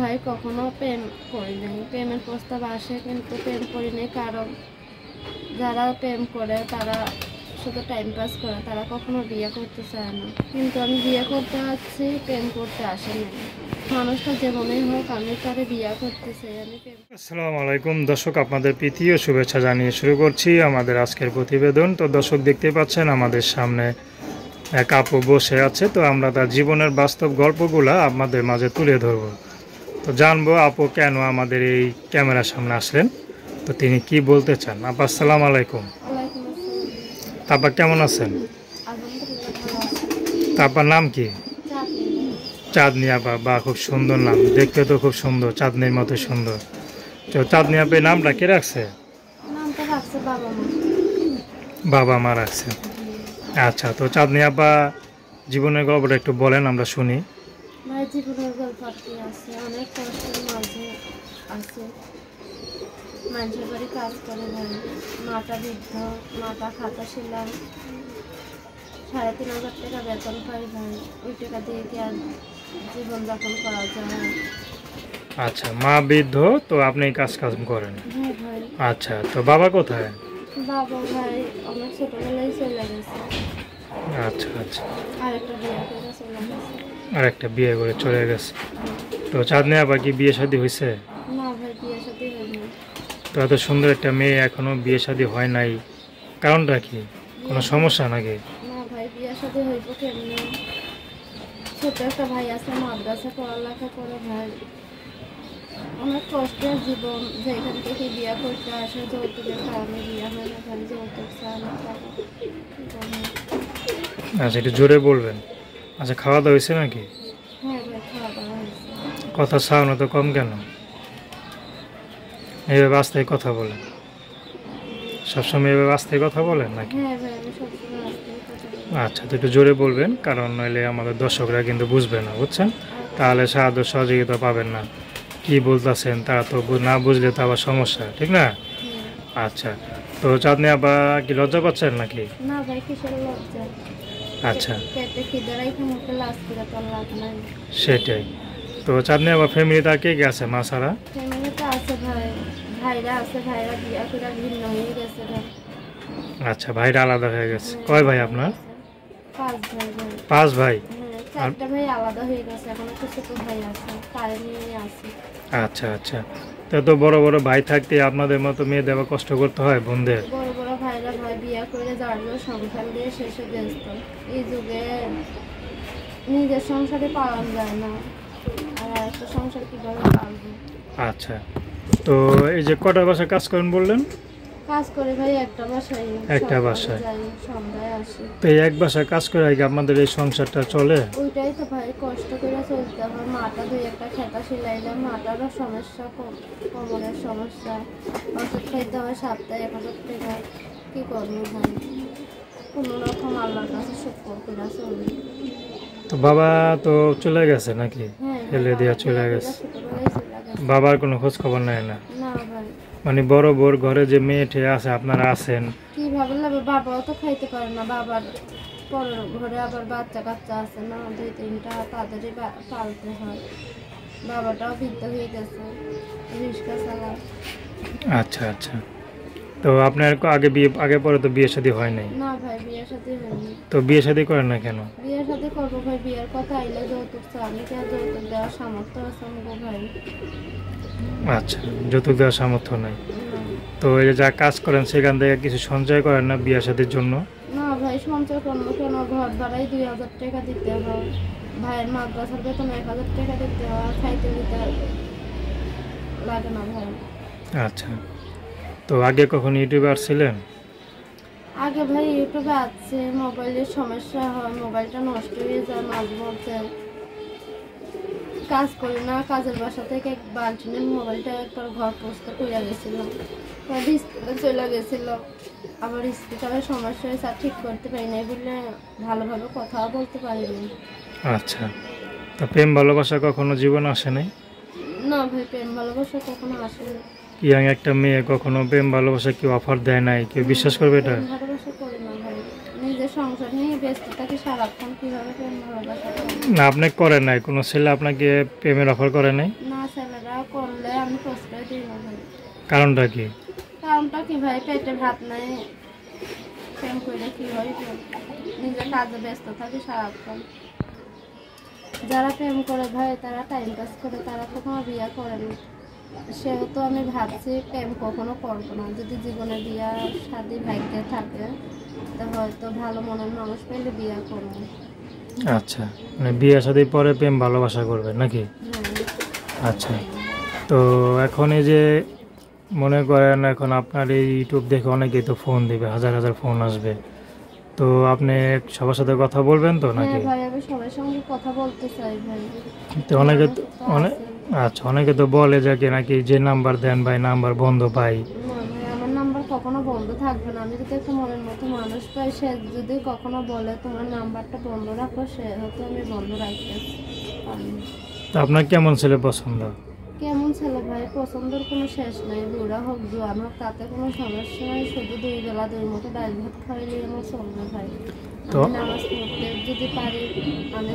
ভাই কখনো প্রেম করি নাই। প্রেমের প্রস্তাব আসে কিন্তু প্রেম করি নাই কারণ যারা প্রেম করে তারা শুধু টাইম পাস করে, তারা কখনো বিয়ে করতে চায় না। কিন্তু আমি বিয়ে করতে আসছি প্রেম করতে আসে না মানুষটা যেমনই হোক, আমি বিয়ে করতে চাই, আমি আসসালামু আলাইকুম। দর্শক, আপনাদের প্রীতি ও শুভেচ্ছা জানিয়ে শুরু করছি আমাদের আজকের প্রতিবেদন। তো দর্শক, দেখতে পাচ্ছেন আমাদের সামনে এক আপু বসে আছে। তো আমরা তার জীবনের বাস্তব গল্পগুলা আপনাদের মাঝে তুলে ধরব। তো জানব আপু কেন আমাদের এই ক্যামেরার সামনে আসলেন। তো তিনি কি বলতে চান? আপা আসসালামু আলাইকুম। তারপর কেমন আছেন? তারপর নাম কি? চাঁদনি আপা বা খুব সুন্দর নাম। দেখতে তো খুব সুন্দর চাঁদনির মতো সুন্দর। তো চাঁদনি আপা নামটা কে রাখছে? বাবা মা রাখছে। আচ্ছা তো চাঁদনি আপা জীবনের গল্পটা একটু বলেন আমরা শুনি। ভাই জীবনের গল্প আর কি আছে অনেক কষ্টের মাঝে আছে। মানুষের বাড়ি কাজ করে ভাই মাটা বৃদ্ধ মাটা খাতা সেলাই। সাড়ে তিন হাজার টাকা বেতন পাই ভাই ওই টাকা দিয়ে কি আর জীবনযাপন করা যায়? আচ্ছা মা বৃদ্ধ তো আপনি কাজ কাজ করেন? হ্যাঁ আচ্ছা তো বাবা কোথায়? বাবা ভাই অনেক ছোটোবেলায় চলে গেছে। আচ্ছা আচ্ছা। আর একটা বিয়ে করে চলে গেছে। আর একটা বিয়ে করে চলে গেছে। তো চাঁদনি আপা কি বিয়ে শাদী হয়েছে তো এত সুন্দর একটা মেয়ে এখনও বিয়ে শাদী হয় নাই। কারণটা কি? কোনো সমস্যা নাকি? ছোট একটা ভাই আছে মাদ্রাসা পড়ালেখা করে ভাই। অনেক কষ্টের জীবন যেখান থেকে বিয়ে করতে আসে যৌতুকের কারণে বিয়ে হয় না ভাই যৌতুক চায় না টাকা কি করব? আচ্ছা একটু জোরে বলবেন। আচ্ছা খাওয়া দাওয়া হয়েছে নাকি? হ্যাঁ কথা চাও না তো কম কেন? এইভাবে আস্তে কথা বলেন। সবসময় এভাবে আস্তে কথা বলেন নাকি? হ্যাঁ। আচ্ছা তো একটু জোরে বলবেন কারণ নইলে আমাদের দর্শকরা কিন্তু বুঝবে না বুঝছেন? তাহলে সাহায্য সহযোগিতা পাবেন না। কি বলতেছেন তারা তো না বুঝলে তো আবার সমস্যা ঠিক না? হ্যাঁ। আচ্ছা তো চাঁদনি আবার কি লজ্জা পাচ্ছেন নাকি? না ভাই লজ্জা? আচ্ছা। সেটাই। তো চাঁদনি আবার ফ্যামিলিতে আর কে কে আছে মা ভাই। আচ্ছা ভাইরা আলাদা হয়ে গেছে। কয় ভাই আপনার? পাঁচ ভাই হ্যাঁ আচ্ছা আচ্ছা। তো তো বড় বড় ভাই থাকতে আপনাদের মতো মেয়েদের আবার কষ্ট করতে হয় বোনদের? ভাই বিয়া করে জানলো সংসার দিয়ে শেষে ব্যস্ত। এই যুগে নিজের সংসারে পালন যায় না। আর একটা সংসার কীভাবে পালবো আচ্ছা। তো এই যে কটা কাজ করেন বললেন? কাজ করে ভাই একটা বাসায়। একটা সকালে বাসায়। যাই সন্ধ্যায় আসি। তো এই এক বাসায় কাজ করে আগে আপনাদের এই সংসারটা চলে? ওইটাই তো ভাই কষ্ট করে চলতে হবে। মাটা দুই একটা খেতা সিলাইলাম মাটারও সমস্যা কোমরের সমস্যা। ওষুধ খাইতে হয় সপ্তাহে এক হাজার টাকা কী করব ভাই? কোনো রকম আল্লাহর কাছে শুক্র করে চলি তো বাবা তো চলে গেছে নাকি? হ্যাঁ ফেলে দিয়া চলে গেছে বাবার কোনো খোঁজ খবর নেয় না মানে বড় বোর ঘরে যে মেয়ে ঠে আছে আপনারা আছেন? কীভাবে লাগবে বাবাও তো খাইতে পারে না। বাবার পরের ঘরে আবার বাচ্চা কাচ্চা আছে না দুই তিনটা তাদেরই পালতে হয়। বাবাটাও বৃদ্ধ হয়ে গেছে রিক্সা চালায়। আচ্ছা আচ্ছা। তো আপনার আগে বিয়ে আগে পরে তো বিয়ে শাদী হয় নাই? না ভাই বিয়ের সাথে হয়নি। তো বিয়ে শাদী করেন না কেন? বিয়ের সাথে করব ভাই বিয়ের কথা আইলে যৌতুক চা আমি কি যৌতুক দেওয়ার সামর্থ্য আছে আমাকে ভাই। আচ্ছা যৌতুক দেওয়ার সামর্থ্য নাই। তো এই যে যা কাজ করেন সেখান থেকে কিছু সঞ্চয় করেন না বিয়ে শাদীর জন্য? না ভাই সঞ্চয় করব কেন? ঘর ভাড়াই দুই হাজার টাকা দিতে হয়। ভাইয়ের মাদ্রাসার বেতন এক হাজার টাকা দিতে হয় খাইতে দিতে লাগে না ভাই। আচ্ছা। তো আগে কখন ইউটিউবার ছিলেন আগে ভাই ইউটিউবে আছে মোবাইলের সমস্যা হয় মোবাইলটা নষ্ট হয়ে যায় মাঝে মধ্যে। কাজ করি না কাজের বাসা থেকে এক বাল্টিনের মোবাইলটা একবার ঘর পোস্ত করে ডিসপ্লে চলে গেছিল। আবার স্পিকারের সমস্যা হয়েছে আর ঠিক করতে পারি না বলে ভালোভাবে কথাও বলতে পারিনি আচ্ছা তো প্রেম ভালোবাসা কখনো জীবন আসে নাই? না ভাই প্রেম ভালোবাসা কখনো আসেনি ইয়াং একটা মেয়ে কখনো প্রেম ভালোবাসা কেউ অফার দেয় নাই। কেউ বিশ্বাস করবে এটা? করি না নিজের সংসার ব্যস্ত থাকি সারাক্ষণ কীভাবে প্রেম ভালোবাসা করি না আপনি করেন নাই। কোনো ছেলে আপনাকে প্রেমের অফার করে নাই? কারণটা কি? কারণটা কি ভাই? পেটে ভাত নাই। প্রেম করলে কি হয় নিজের কাজে ব্যস্ত থাকি সারাক্ষণ। যারা প্রেম করে ভাই তারা টাইম পাস করে তারা কখনো বিয়ে করে না। সেহেতু আমি ভাবছি প্রেম কখনো করব না। যদি জীবনে বিয়া শাদি ভাগ্যে থাকে তো হয়তো ভালো মনের মানুষ পেলে বিয়ে করব। আচ্ছা মানে বিয়ে শাদীর পরে প্রেম ভালোবাসা করবেন নাকি? হ্যাঁ। আচ্ছা তো এখন এই যে মনে করেন এখন আপনার এই ইউটিউব দেখে অনেকেই তো ফোন দিবে হাজার হাজার ফোন আসবে। তো আপনি সবার সাথে কথা বলবেন তো নাকি? হ্যাঁ সবার সঙ্গে কথা বলতে চাই ভাই। তো অনেকে অনেক। আচ্ছা অনেকে তো বলে যাকে নাকি যে নাম্বার দেন ভাই নাম্বার বন্ধ পাই। আমার নাম্বার কখনো বন্ধ থাকবে না। আমি যদি একটা মনের মতো মানুষ পাই সে যদি কখনো বলে তোমার নাম্বারটা বন্ধ রাখো সে হয়তো আমি বন্ধ রাখতে আপনার কেমন ছেলে পছন্দ? কেমন ছেলে ভাই? পছন্দের কোনো শেষ নাই। বুড়া হোক জোয়ান হোক তাতে কোনো সমস্যা নাই। শুধু দুই বেলা দুই মতো ডাল ভাত খাইলে আমার চলবে ভাই। তো- আমি নামাজ পড়তে যদি পারি আমি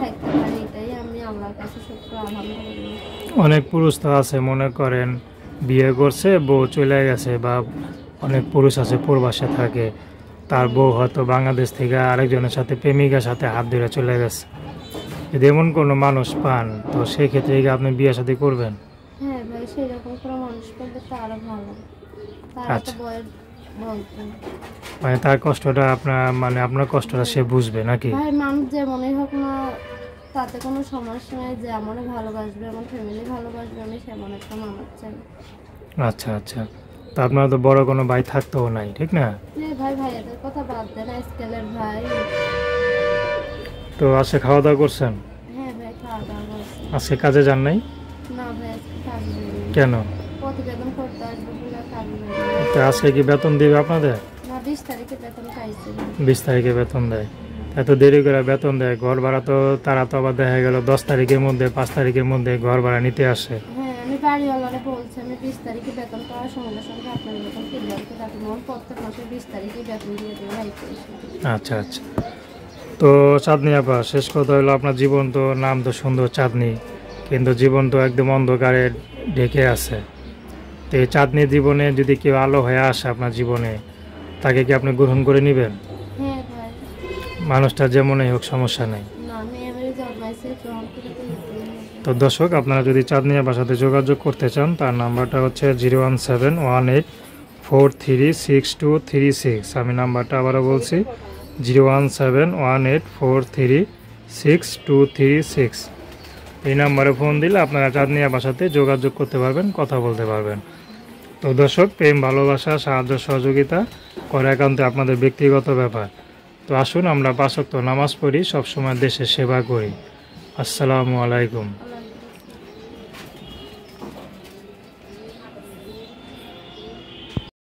থাকতে পারি এটাই আল্লাহর কাছে শুক্র আলহামদুলিল্লাহ। অনেক পুরুষ তো আছে মনে করেন বিয়ে করছে বউ চলে গেছে বা অনেক পুরুষ আছে প্রবাসে থাকে। তার বউ হয়তো বাংলাদেশ থেকে আরেকজনের সাথে প্রেমিকার সাথে হাত ধরে চলে গেছে। যদি এমন কোনো মানুষ পান তো সেই ক্ষেত্রে কি আপনি বিয়ে সাথে করবেন? হ্যাঁ ভাই সেরকম কোনো মানুষ পেলে তো আরও ভালো। তার আচ্ছা। মানে তার কষ্টটা আপনার মানে আপনার কষ্টটা সে বুঝবে নাকি? ভাই মানুষ যেমনই হোক না তাতে কোনো সমস্যা নেই যে আমারও ভালোবাসবে আমার ফ্যামিলি ভালোবাসবে আমি সেমন একটা মানুষ চাই। আচ্ছা আচ্ছা। তো আপনার তো বড় কোনো ভাই থাকতেও নাই ঠিক না? হ্যাঁ ভাই ভাইয়াদের কথা বাদ দেন স্কেলের ভাই। তো আজকে খাওয়া দাওয়া করছেন? হ্যাঁ ভাই খাওয়া দাওয়া করছি। আজকে কাজে যান নাই? না ভাই আজকে কাজ কেন? প্রতিবেদন করতে আসব বলে কাজ নেই। তো আজকে কি বেতন দিবে আপনাদের? না বিশ তারিখে বেতন পাইছি। বিশ তারিখে বেতন দেয়। এত দেরি করে বেতন দেয় ঘর ভাড়া তো তারা তো আবার দেখা গেল দশ তারিখের মধ্যে পাঁচ তারিখের মধ্যে ঘর ভাড়া নিতে আসে। হ্যাঁ আমি বাড়িওয়ালারে বলছি আমি বিশ তারিখে বেতন পাওয়ার সঙ্গে সঙ্গে আপনার বেতন ক্লিয়ার করে রাখব আমার প্রত্যেক মাসে বিশ তারিখে বেতন দিয়ে দেবো আচ্ছা আচ্ছা। তো চাঁদনি আপা শেষ কথা হলো আপনার জীবন তো নাম তো সুন্দর চাঁদনি কিন্তু জীবন তো একদম অন্ধকারে ঢেকে আছে। তো এই চাঁদনি জীবনে যদি কেউ আলো হয়ে আসে আপনার জীবনে তাকে কি আপনি গ্রহণ করে নেবেন? মানুষটা যেমনই হোক সমস্যা নেই। তো দর্শক আপনারা যদি চাঁদনি আপার সাথে যোগাযোগ করতে চান তার নাম্বারটা হচ্ছে zero one seven one eight four three six two three six. আমি নাম্বারটা আবারও বলছি zero one seven one eight four three six two three six. এই নাম্বারে ফোন দিলে আপনারা চাঁদনি আপার সাথে যোগাযোগ করতে পারবেন কথা বলতে পারবেন। তো দর্শক প্রেম ভালোবাসা সাহায্য সহযোগিতা করা একান্ত আপনাদের ব্যক্তিগত ব্যাপার। তো আসুন আমরা বাসক্ত নামাজ পড়ি সবসময় দেশের সেবা করি। আসসালামু আলাইকুম।